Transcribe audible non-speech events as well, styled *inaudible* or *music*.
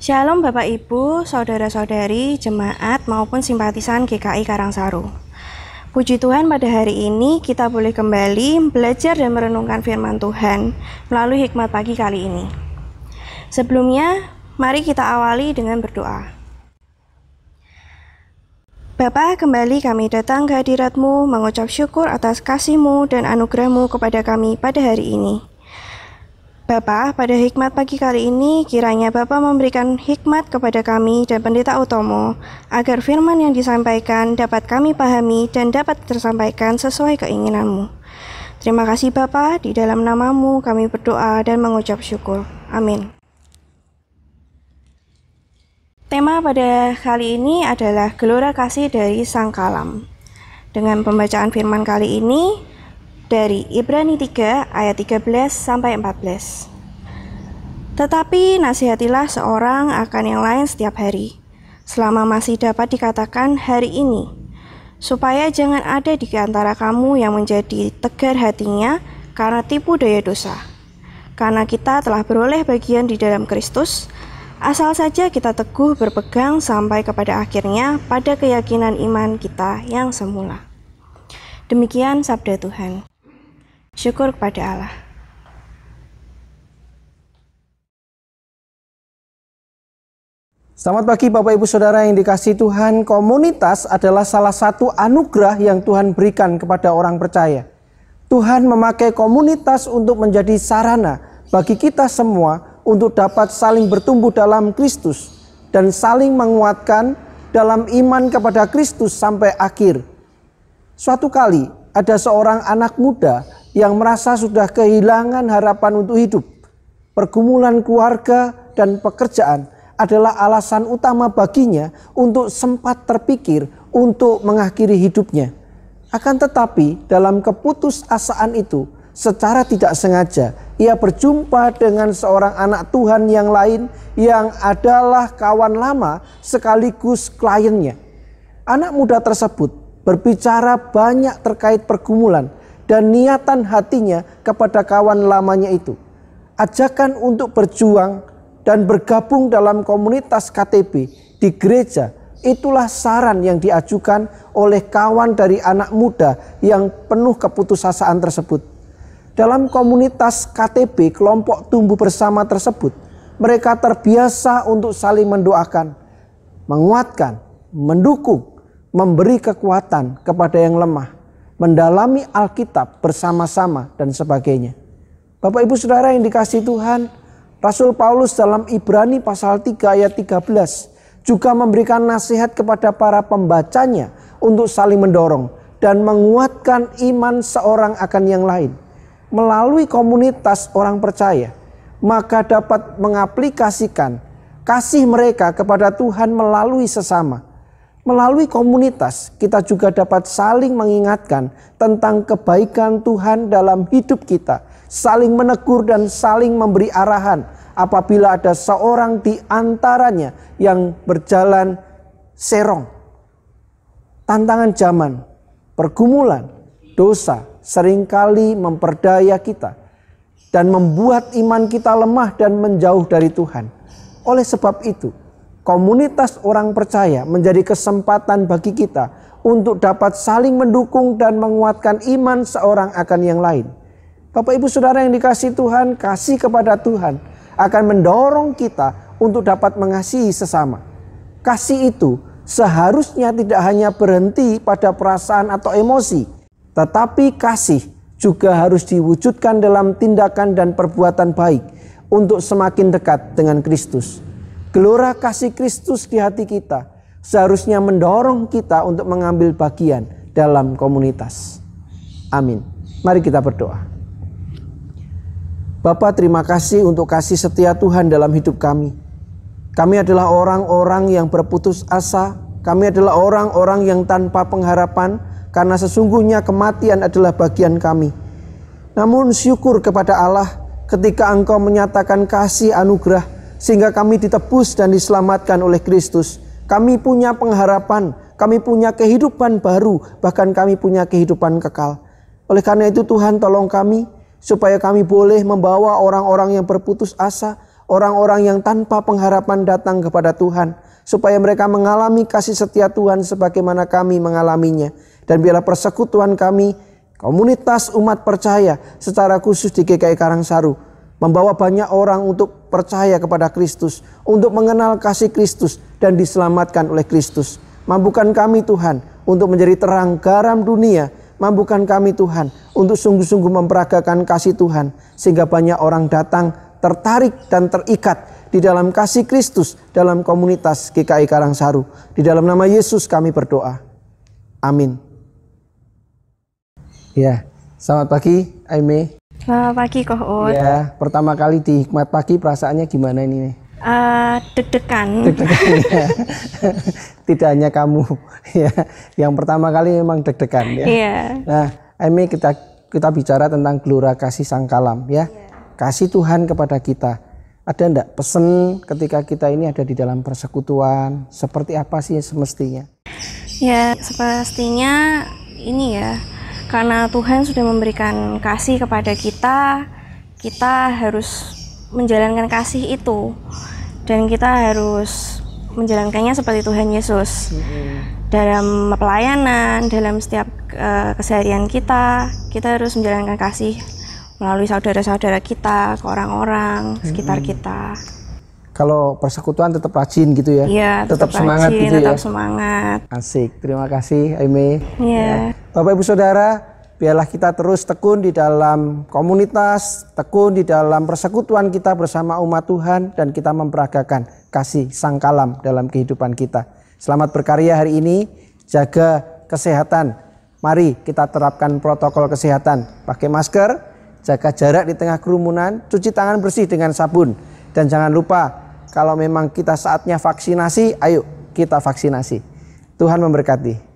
Shalom Bapak Ibu, saudara-saudari, jemaat maupun simpatisan GKI Karangsaru. Puji Tuhan pada hari ini kita boleh kembali belajar dan merenungkan firman Tuhan melalui hikmat pagi kali ini. Sebelumnya, mari kita awali dengan berdoa. Bapa, kembali kami datang ke hadiratmu mengucap syukur atas kasihmu dan anugerahmu kepada kami pada hari ini. Bapak, pada hikmat pagi kali ini, kiranya Bapak memberikan hikmat kepada kami dan Pendeta Utomo, agar firman yang disampaikan dapat kami pahami dan dapat tersampaikan sesuai keinginanmu. Terima kasih Bapak, di dalam namamu kami berdoa dan mengucap syukur. Amin. Tema pada kali ini adalah gelora kasih dari Sang Kalam. Dengan pembacaan firman kali ini, dari Ibrani 3 ayat 13 sampai 14. Tetapi nasihatilah seorang akan yang lain setiap hari, selama masih dapat dikatakan hari ini, supaya jangan ada di antara kamu yang menjadi tegar hatinya karena tipu daya dosa. Karena kita telah beroleh bagian di dalam Kristus, asal saja kita teguh berpegang sampai kepada akhirnya pada keyakinan iman kita yang semula. Demikian sabda Tuhan. Syukur kepada Allah. Selamat pagi Bapak Ibu Saudara yang dikasih Tuhan. Komunitas adalah salah satu anugerah yang Tuhan berikan kepada orang percaya. Tuhan memakai komunitas untuk menjadi sarana bagi kita semua untuk dapat saling bertumbuh dalam Kristus dan saling menguatkan dalam iman kepada Kristus sampai akhir. Suatu kali ada seorang anak muda yang merasa sudah kehilangan harapan untuk hidup. Pergumulan keluarga dan pekerjaan adalah alasan utama baginya untuk sempat terpikir untuk mengakhiri hidupnya. Akan tetapi, dalam keputusasaan itu, secara tidak sengaja ia berjumpa dengan seorang anak Tuhan yang lain yang adalah kawan lama sekaligus kliennya. Anak muda tersebut berbicara banyak terkait pergumulan dan niatan hatinya kepada kawan lamanya itu. Ajakan untuk berjuang dan bergabung dalam komunitas KTB di gereja itulah saran yang diajukan oleh kawan dari anak muda yang penuh keputusasaan tersebut. Dalam komunitas KTB kelompok tumbuh bersama tersebut, mereka terbiasa untuk saling mendoakan, menguatkan, mendukung, memberi kekuatan kepada yang lemah mendalami Alkitab bersama-sama dan sebagainya. Bapak Ibu Saudara yang dikasih Tuhan, Rasul Paulus dalam Ibrani pasal 3 ayat 13 juga memberikan nasihat kepada para pembacanya untuk saling mendorong dan menguatkan iman seorang akan yang lain. Melalui komunitas orang percaya, maka dapat mengaplikasikan kasih mereka kepada Tuhan melalui sesama Melalui komunitas, kita juga dapat saling mengingatkan tentang kebaikan Tuhan dalam hidup kita, saling menegur dan saling memberi arahan apabila ada seorang di antaranya yang berjalan serong. Tantangan zaman, pergumulan, dosa sering kali memperdaya kita dan membuat iman kita lemah dan menjauh dari Tuhan. Oleh sebab itu, komunitas orang percaya menjadi kesempatan bagi kita untuk dapat saling mendukung dan menguatkan iman seorang akan yang lain. Bapak Ibu Saudara yang dikasih Tuhan, kasih kepada Tuhan akan mendorong kita untuk dapat mengasihi sesama. Kasih itu seharusnya tidak hanya berhenti pada perasaan atau emosi, tetapi kasih juga harus diwujudkan dalam tindakan dan perbuatan baik untuk semakin dekat dengan Kristus. Gelora kasih Kristus di hati kita seharusnya mendorong kita untuk mengambil bagian dalam komunitas. Amin. Mari kita berdoa. Bapak terima kasih untuk kasih setia Tuhan dalam hidup kami. Kami adalah orang-orang yang berputus asa. Kami adalah orang-orang yang tanpa pengharapan karena sesungguhnya kematian adalah bagian kami. Namun syukur kepada Allah ketika Engkau menyatakan kasih anugerah sehingga kami ditebus dan diselamatkan oleh Kristus. Kami punya pengharapan, kami punya kehidupan baru, bahkan kami punya kehidupan kekal. Oleh karena itu Tuhan tolong kami supaya kami boleh membawa orang-orang yang berputus asa, orang-orang yang tanpa pengharapan datang kepada Tuhan, supaya mereka mengalami kasih setia Tuhan sebagaimana kami mengalaminya. Dan biarlah persekutuan kami, komunitas umat percaya secara khusus di GKI Karangsaru, membawa banyak orang untuk percaya kepada Kristus, untuk mengenal kasih Kristus dan diselamatkan oleh Kristus. Mampukan kami Tuhan untuk menjadi terang garam dunia, mampukan kami Tuhan untuk sungguh-sungguh memperagakan kasih Tuhan sehingga banyak orang datang tertarik dan terikat di dalam kasih Kristus dalam komunitas GKI Karangsaru. Di dalam nama Yesus kami berdoa. Amin. Ya, selamat pagi Aime. Selamat pagi Kohut. Ya, pertama kali di Hikmat Pagi perasaannya gimana ini? nih? Uh, deg-degan. Deg-degan *laughs* ya. Tidak hanya kamu ya. Yang pertama kali memang deg-degan ya. Iya. Nah, Aime kita kita bicara tentang gelora kasih sang kalam ya. Kasih Tuhan kepada kita. Ada enggak pesan ketika kita ini ada di dalam persekutuan? Seperti apa sih semestinya? Ya, semestinya ini ya. Karena Tuhan sudah memberikan kasih kepada kita, kita harus menjalankan kasih itu. Dan kita harus menjalankannya seperti Tuhan Yesus. Dalam pelayanan, dalam setiap uh, keseharian kita, kita harus menjalankan kasih melalui saudara-saudara kita ke orang-orang sekitar kita. Kalau persekutuan tetap rajin gitu ya? Iya, tetap, tetap semangat rajin, gitu tetap ya? semangat. Asik, terima kasih Aime. Iya. Bapak Ibu Saudara, biarlah kita terus tekun di dalam komunitas, tekun di dalam persekutuan kita bersama umat Tuhan dan kita memperagakan kasih sang kalam dalam kehidupan kita. Selamat berkarya hari ini, jaga kesehatan. Mari kita terapkan protokol kesehatan, pakai masker, jaga jarak di tengah kerumunan, cuci tangan bersih dengan sabun. Dan jangan lupa kalau memang kita saatnya vaksinasi, ayo kita vaksinasi. Tuhan memberkati.